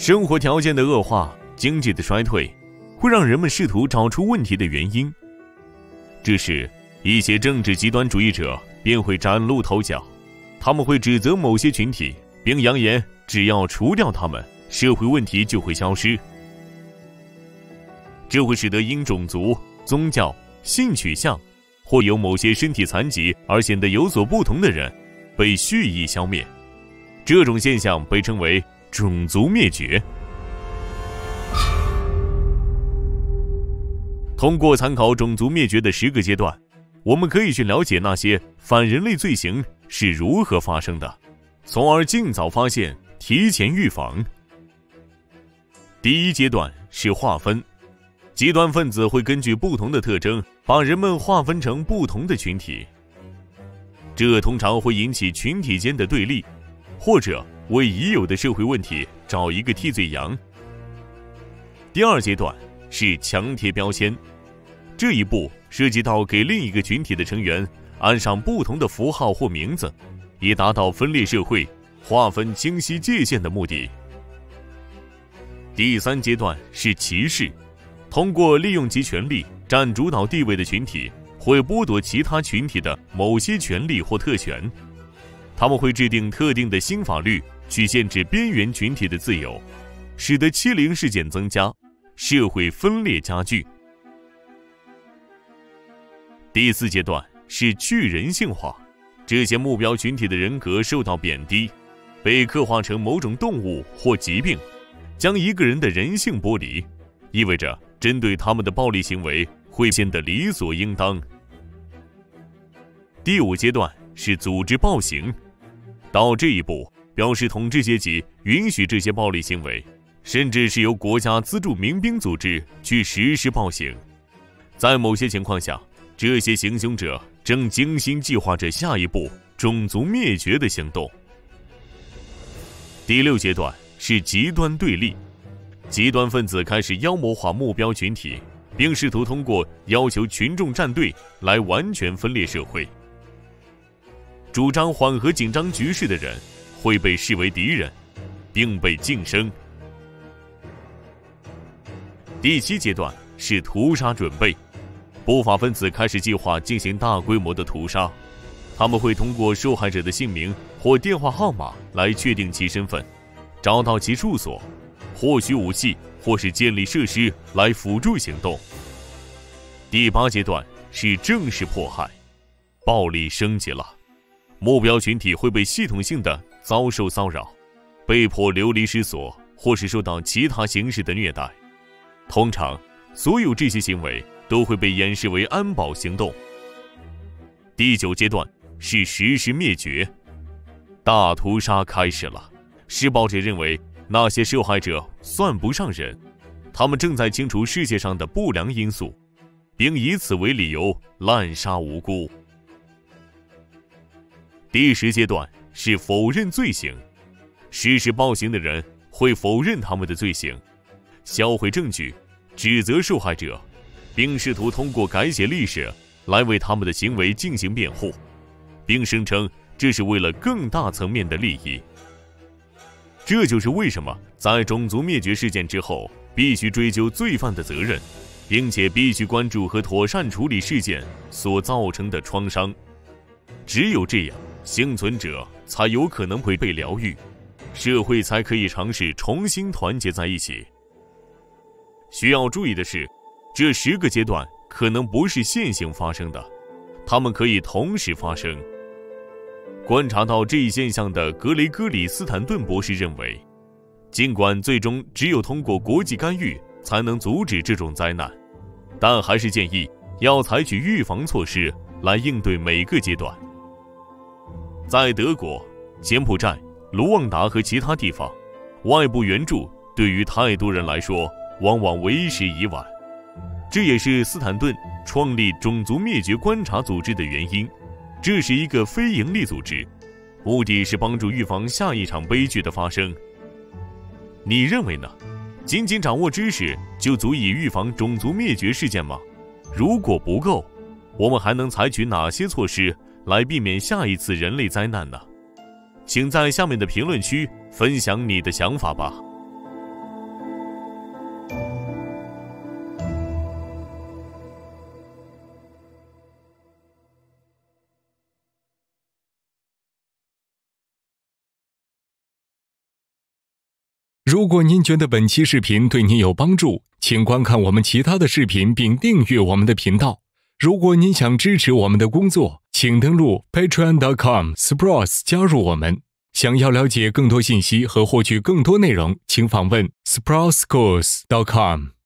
生活条件的恶化、经济的衰退，会让人们试图找出问题的原因。这时，一些政治极端主义者便会崭露头角，他们会指责某些群体，并扬言只要除掉他们，社会问题就会消失。这会使得因种族、宗教、性取向或有某些身体残疾而显得有所不同的人被蓄意消灭。这种现象被称为种族灭绝。通过参考种族灭绝的十个阶段，我们可以去了解那些反人类罪行是如何发生的，从而尽早发现、提前预防。第一阶段是划分。极端分子会根据不同的特征，把人们划分成不同的群体。这通常会引起群体间的对立，或者为已有的社会问题找一个替罪羊。第二阶段是强贴标签，这一步涉及到给另一个群体的成员安上不同的符号或名字，以达到分裂社会、划分清晰界限的目的。第三阶段是歧视。通过利用其权力占主导地位的群体，会剥夺其他群体的某些权利或特权。他们会制定特定的新法律去限制边缘群体的自由，使得欺凌事件增加，社会分裂加剧。第四阶段是去人性化，这些目标群体的人格受到贬低，被刻画成某种动物或疾病，将一个人的人性剥离，意味着。针对他们的暴力行为会变得理所应当。第五阶段是组织暴行，到这一步表示统治阶级允许这些暴力行为，甚至是由国家资助民兵组织去实施暴行。在某些情况下，这些行凶者正精心计划着下一步种族灭绝的行动。第六阶段是极端对立。极端分子开始妖魔化目标群体，并试图通过要求群众站队来完全分裂社会。主张缓和紧张局势的人会被视为敌人，并被晋升。第七阶段是屠杀准备，不法分子开始计划进行大规模的屠杀，他们会通过受害者的姓名或电话号码来确定其身份，找到其住所。获取武器或是建立设施来辅助行动。第八阶段是正式迫害，暴力升级了，目标群体会被系统性的遭受骚扰，被迫流离失所，或是受到其他形式的虐待。通常，所有这些行为都会被掩饰为安保行动。第九阶段是实施灭绝，大屠杀开始了。施暴者认为。那些受害者算不上人，他们正在清除世界上的不良因素，并以此为理由滥杀无辜。第十阶段是否认罪行，实施暴行的人会否认他们的罪行，销毁证据，指责受害者，并试图通过改写历史来为他们的行为进行辩护，并声称这是为了更大层面的利益。这就是为什么在种族灭绝事件之后，必须追究罪犯的责任，并且必须关注和妥善处理事件所造成的创伤。只有这样，幸存者才有可能会被疗愈，社会才可以尝试重新团结在一起。需要注意的是，这十个阶段可能不是线性发生的，它们可以同时发生。观察到这一现象的格雷戈里斯坦顿博士认为，尽管最终只有通过国际干预才能阻止这种灾难，但还是建议要采取预防措施来应对每个阶段。在德国、柬埔寨、卢旺达和其他地方，外部援助对于太多人来说往往为时已晚，这也是斯坦顿创立种族灭绝观察组织的原因。这是一个非营利组织，目的是帮助预防下一场悲剧的发生。你认为呢？仅仅掌握知识就足以预防种族灭绝事件吗？如果不够，我们还能采取哪些措施来避免下一次人类灾难呢？请在下面的评论区分享你的想法吧。如果您觉得本期视频对您有帮助请观看我们其他的视频并订阅我们的频道。如果您想支持我们的工作请登录 patreon.com/sprouts 加入我们。想要了解更多信息和获取更多内容，请访问 sproutschools.com。